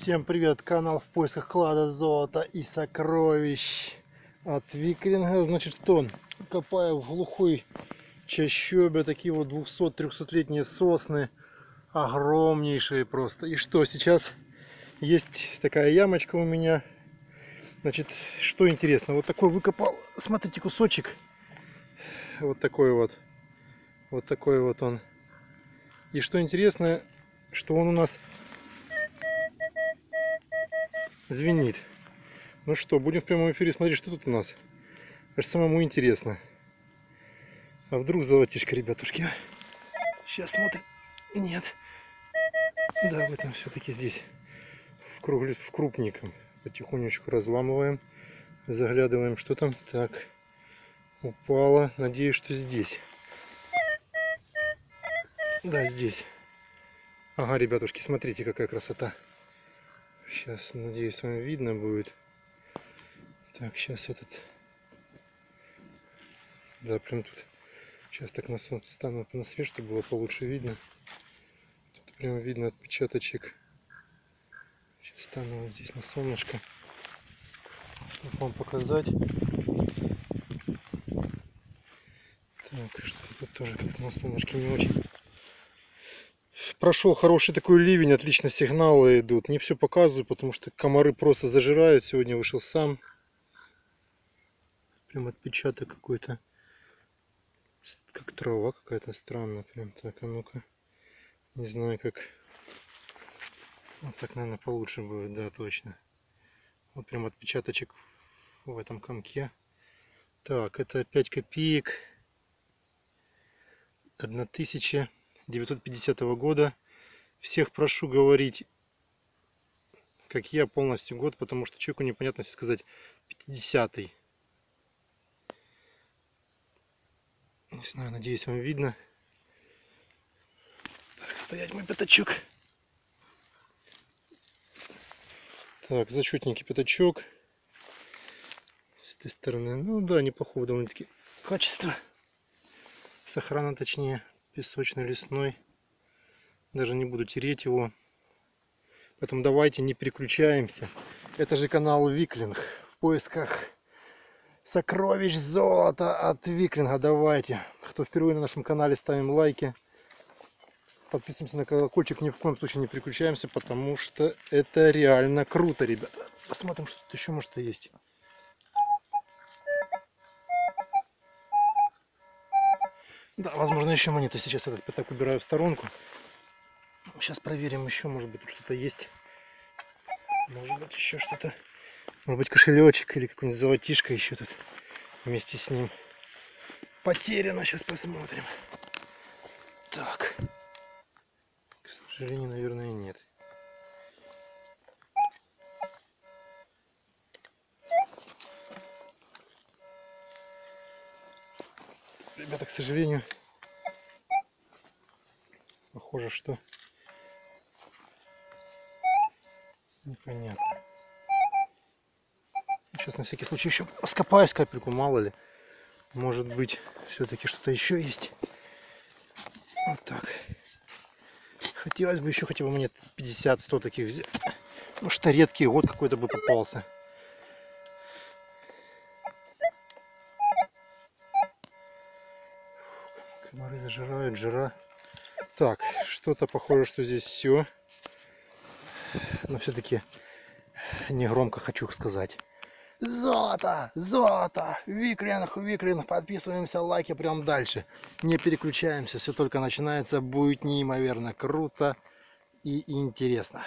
Всем привет, канал в поисках клада золота и сокровищ от Викринга. Значит, что? Копаю в глухой чащобе такие вот 200-300-летние сосны, огромнейшие просто. И что, сейчас есть такая ямочка у меня. Значит, что интересно, вот такой выкопал, смотрите, кусочек. Вот такой вот. Вот такой вот он. И что интересно, что он у нас звенит. Ну что, будем в прямом эфире смотреть, что тут у нас. Аж самому интересно. А вдруг золотишко, ребятушки, а? Сейчас смотрим. Нет. Да, вот он все-таки здесь. В, круг, в крупником. Потихонечку разламываем. Заглядываем, что там. Так. Упало. Надеюсь, что здесь. Да, здесь. Ага, ребятушки, смотрите, какая красота. Сейчас, надеюсь, вам видно будет. Так, сейчас этот... Да, прям тут... Сейчас так на солнце стану на свет, чтобы было получше видно. Тут прям видно отпечаточек. Сейчас стану вот здесь на солнышко. Чтобы вам показать. Так, что тут тоже как-то на солнышке не очень прошел хороший такой ливень, отлично сигналы идут. Не все показываю, потому что комары просто зажирают. Сегодня вышел сам. Прям отпечаток какой-то. Как трава какая-то странная. Прям так, а ну-ка. Не знаю как. Вот так, наверное, получше будет, да, точно. Вот прям отпечаточек в этом комке. Так, это 5 копеек. 1000 950 года. Всех прошу говорить, как я, полностью год, потому что человеку непонятно сказать 50-й. Не знаю, надеюсь, вам видно. Так, стоять мой пятачок. Так, зачетненький пятачок. С этой стороны, ну да, неплохого довольно-таки качество. Сохрана точнее песочно-лесной. Даже не буду тереть его. Поэтому давайте не переключаемся. Это же канал Виклинг. В поисках сокровищ золота от Виклинга. Давайте. Кто впервые на нашем канале, ставим лайки. Подписываемся на колокольчик. Ни в коем случае не переключаемся, потому что это реально круто, ребята. Посмотрим, что тут еще может есть. Да, возможно, еще монеты. Сейчас этот пятак убираю в сторонку. Сейчас проверим еще, может быть, что-то есть. Может быть, еще что-то. Может быть, кошелечек или какой-нибудь золотишко еще тут вместе с ним. Потеряно. Сейчас посмотрим. Так. К сожалению, наверное, нет. Ребята, к сожалению, похоже, что непонятно. Сейчас на всякий случай еще раскопаюсь капельку, мало ли. Может быть, все-таки что-то еще есть. Вот так. Хотелось бы еще хотя бы мне 50-100 таких взять. Ну что редкий год какой-то бы попался. Комары зажирают, жира. Так, что-то похоже, что здесь все. Но все-таки не громко хочу сказать. Золото! Золото! Викринг, Викринг, подписываемся, лайки прям дальше. Не переключаемся, все только начинается, будет неимоверно круто и интересно.